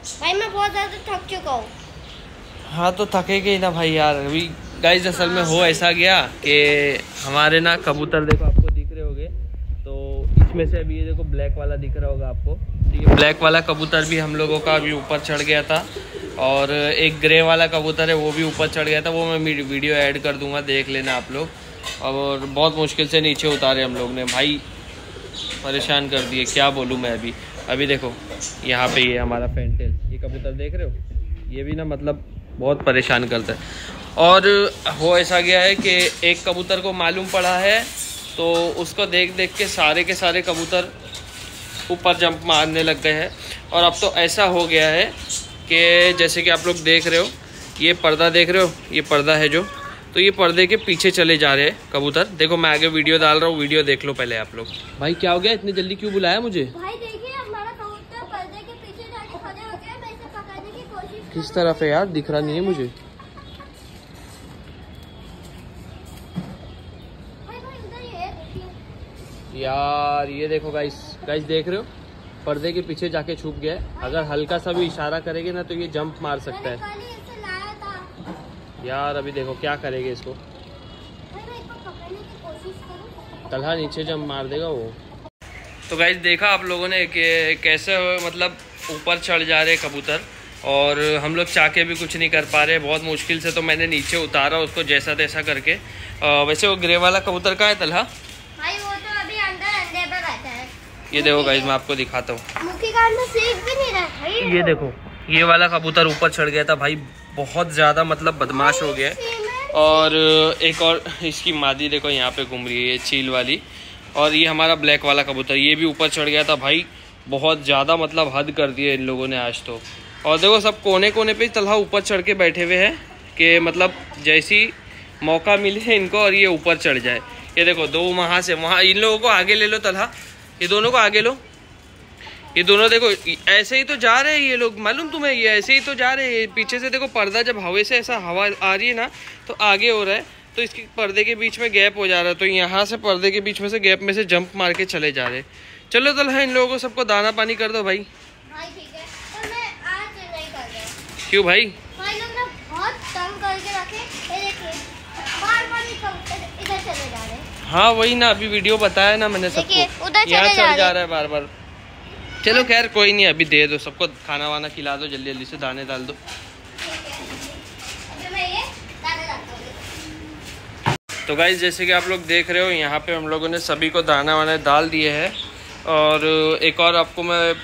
भाई मैं बहुत ज़्यादा थक चुका हूँ। हाँ तो थकेगे ही ना भाई यार। अभी गाइज़ असल में हो ऐसा गया कि हमारे ना कबूतर देखो आपको दिख रहे होंगे। तो इसमें से अभी ये देखो ब्लैक वाला दिख रहा होगा आपको। ठीक है ब्लैक वाला कबूतर भी हम लोगों का अभी ऊपर चढ़ गया था। और एक ग्रे वाला कबूतर है वो भी ऊपर चढ़ गया था। वो मैं वीडियो ऐड कर दूँगा देख लेना आप लोग। और बहुत मुश्किल से नीचे उतारे हम लोग ने। भाई परेशान कर दिए क्या बोलूँ मैं अभी। अभी देखो यहाँ पे ये हमारा फेंटेल ये कबूतर देख रहे हो? ये भी ना मतलब बहुत परेशान करता है। और हो ऐसा गया है कि एक कबूतर को मालूम पड़ा है तो उसको देख देख के सारे के सारे कबूतर ऊपर जंप मारने लग गए हैं। और अब तो ऐसा हो गया है कि जैसे कि आप लोग देख रहे हो ये पर्दा देख रहे हो? ये पर्दा है जो। तो ये पर्दे के पीछे चले जा रहे हैं कबूतर। देखो मैं आगे वीडियो डाल रहा हूँ वीडियो देख लो पहले आप लोग। भाई क्या हो गया? इतनी जल्दी क्यों बुलाया मुझे? भाई देखिए हमारा कबूतर पर्दे के पीछे जाके खड़े हो गया मैं इसे पकड़ने की कोशिश किस तरफ़ है यार? दिख रहा नहीं है मुझे। यार, ये देखो गाइस गाइस देख रहे हो? पर्दे के पीछे जाके छुप गया है। अगर हल्का सा भी इशारा करेंगे ना तो ये जंप मार सकता है। यार, अभी देखो क्या करेंगे इसको। तलहा नीचे जंप मार देगा वो। तो गाइस देखा आप लोगों ने कि कैसे मतलब ऊपर चढ़ जा रहे कबूतर। और हम लोग चाह के भी कुछ नहीं कर पा रहे बहुत मुश्किल से तो मैंने नीचे उतारा उसको जैसा तैसा करके। अ, वैसे वो ग्रे वाला कबूतर कहाँ है तलहा? भाई वो तो अभी अंदर अंडे पे बैठा है। ये देखो गाइस मैं आपको दिखाता हूँ। मुखी का अंदर सीख भी नहीं रहा है भाई। ये देखो ये वाला कबूतर ऊपर चढ़ गया था भाई बहुत ज़्यादा मतलब बदमाश हो गया है। और एक और इसकी मादी देखो यहाँ पे घूम रही है चील वाली। और ये हमारा ब्लैक वाला कबूतर ये भी ऊपर चढ़ गया था भाई बहुत ज़्यादा मतलब हद कर दिए इन लोगों ने आज तो। और देखो, सब कोने कोने पे तलहा ऊपर चढ़ के बैठे हुए हैं कि मतलब जैसी मौका मिले इनको और ये ऊपर चढ़ जाए। ये देखो, दो वहाँ से, वहाँ इन लोगों को आगे ले लो तलहा। ये दोनों को आगे लो। ये दोनों देखो, ऐसे ही तो जा रहे हैं ये लोग। मालूम तुम्हें, ये ऐसे ही तो जा रहे हैं। पीछे से देखो, पर्दा जब हवा से ऐसा हवा आ रही है ना तो आगे हो रहा है। तो इसके पर्दे के बीच में गैप हो जा रहा है। तो यहाँ से पर्दे के बीच में से गैप में से जंप मार के चले जा रहे चलो तो इन लोगों को सबको दाना पानी कर दो भाई भाई ठीक है तो मैं आज नहीं कर रहा क्यों भाई? भाई लोग ना बहुत तंग करके रखे ये देखिए बार बार इधर चले जा रहे हैं। हाँ वही ना अभी वीडियो बताया ना मैंने सबको। उधर चले यहाँ जा जा रहा है। बार बार चलो खैर कोई नहीं अभी दे दो सबको। खाना वाना खिला दो जल्दी जल्दी से दाने डाल दो। तो गाइज़ जैसे कि आप लोग देख रहे हो यहाँ पे हम लोगों ने सभी को दाना वाना डाल दिए है। और एक और आपको मैं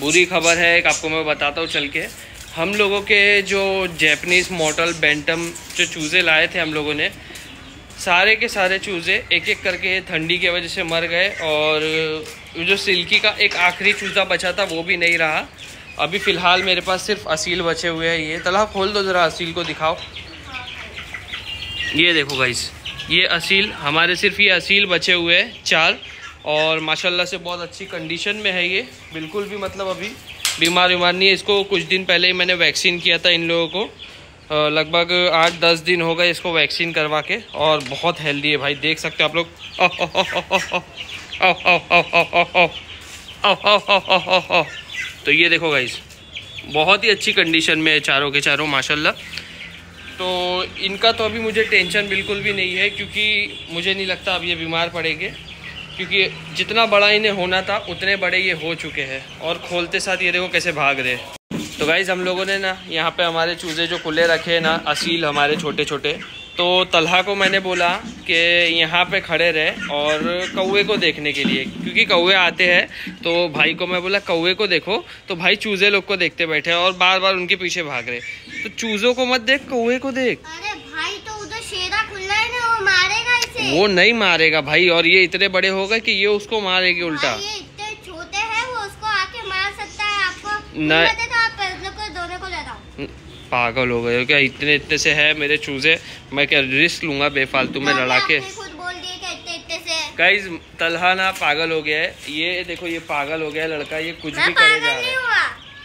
बुरी खबर है एक आपको मैं बताता हूँ चल के। हम लोगों के जो जैपनीज़ मॉडल बेंटम जो चूज़े लाए थे हम लोगों ने, सारे के सारे चूज़े एक एक करके ठंडी की वजह से मर गए और जो सिल्की का एक आखिरी चूज़ा बचा था वो भी नहीं रहा। अभी फ़िलहाल मेरे पास सिर्फ़ असील बचे हुए हैं ये। तला खोल दो ज़रा असील को दिखाओ। ये देखो गाइस ये असील, हमारे सिर्फ़ ये असील बचे हुए हैं, चार। और माशाल्लाह से बहुत अच्छी कंडीशन में है ये। बिल्कुल भी मतलब अभी बीमार वीमार नहीं है। इसको कुछ दिन पहले ही मैंने वैक्सीन किया था इन लोगों को। लगभग आठ दस दिन हो गए इसको वैक्सीन करवा के। और बहुत हेल्दी है भाई, देख सकते हो आप लोग। तो ये देखो भाई बहुत ही अच्छी कंडीशन में है चारों के चारों, माशाल्लाह। तो इनका तो अभी मुझे टेंशन बिल्कुल भी नहीं है, क्योंकि मुझे नहीं लगता अब ये बीमार पड़ेंगे। क्योंकि जितना बड़ा इन्हें होना था, उतने बड़े ये हो चुके हैं। और खोलते साथ ये देखो कैसे भाग रहे तो गाइज़ हम लोगों ने ना, यहाँ पे हमारे चूज़े जो खुले रखे हैं ना, असील हमारे छोटे छोटे तो तलहा को मैंने बोला कि यहाँ पे खड़े रहे और कौए को देखने के लिए, क्योंकि कौए आते हैं तो भाई को मैं बोला, कौवे को देखो। तो भाई चूज़े लोग को देखते बैठे और बार बार उनके पीछे भाग रहे तो चूज़ों को मत देख, कौवे को देख। अरे भाई तो उधर शेरा खुला है ना वो मारेगा इसे वो नहीं मारेगा भाई और ये इतने बड़े हो गए कि ये उसको मारेगी उल्टा। भाई, ये इतने छोटे हैं वो उसको आके मार सकता है आपको नहीं। तो आप को दोनों को ले पागल हो गए हो क्या? इतने इतने से है मेरे चूजे मैं क्या रिस्क लूँगा बेफालतू में लड़ा के गाइज़ तलहा ना पागल हो गया है। ये देखो ये पागल हो गया है लड़का ये कुछ भी करे पागल जा रहा नहीं है हुआ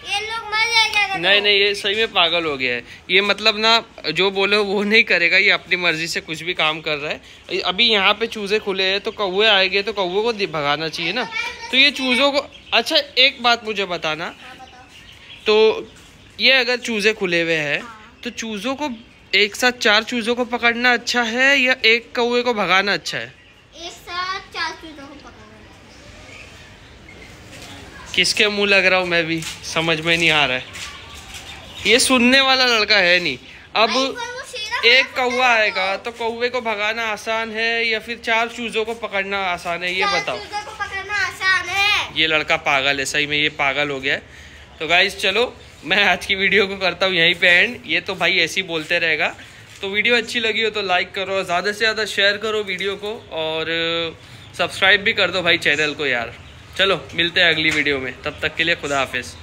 ये लोग मर जाएगा नहीं। नहीं ये सही में पागल हो गया है। ये मतलब ना जो बोले वो नहीं करेगा ये अपनी मर्ज़ी से कुछ भी काम कर रहा है। अभी यहाँ पे चूजे खुले हैं तो कौवे आएँगे तो कौवे को भगाना चाहिए ना। तो ये चूजों को अच्छा एक बात मुझे बताना। हाँ, तो ये अगर चूजे खुले हुए हैं हाँ। तो चूजों को एक साथ चार चूजों को पकड़ना अच्छा है या एक कौवे को भगाना अच्छा है? एक साथ चार चीज़ों को पकड़ना किसके मुँह लग रहा हूँ मैं भी? समझ में नहीं आ रहा है। ये सुनने वाला लड़का है नहीं। अब एक कौवा आएगा तो कौवे को भगाना आसान है या फिर चार चूजों को पकड़ना आसान है ये बताओ। है। ये लड़का पागल है सही में ये पागल हो गया है। तो गाइज़ चलो मैं आज की वीडियो को करता हूँ यहीं पे एंड ये तो भाई ऐसे ही बोलते रहेगा। तो वीडियो अच्छी लगी हो तो लाइक करो ज़्यादा से ज़्यादा शेयर करो वीडियो को और सब्सक्राइब भी कर दो भाई चैनल को यार। चलो मिलते हैं अगली वीडियो में। तब तक के लिए खुदा हाफिज़।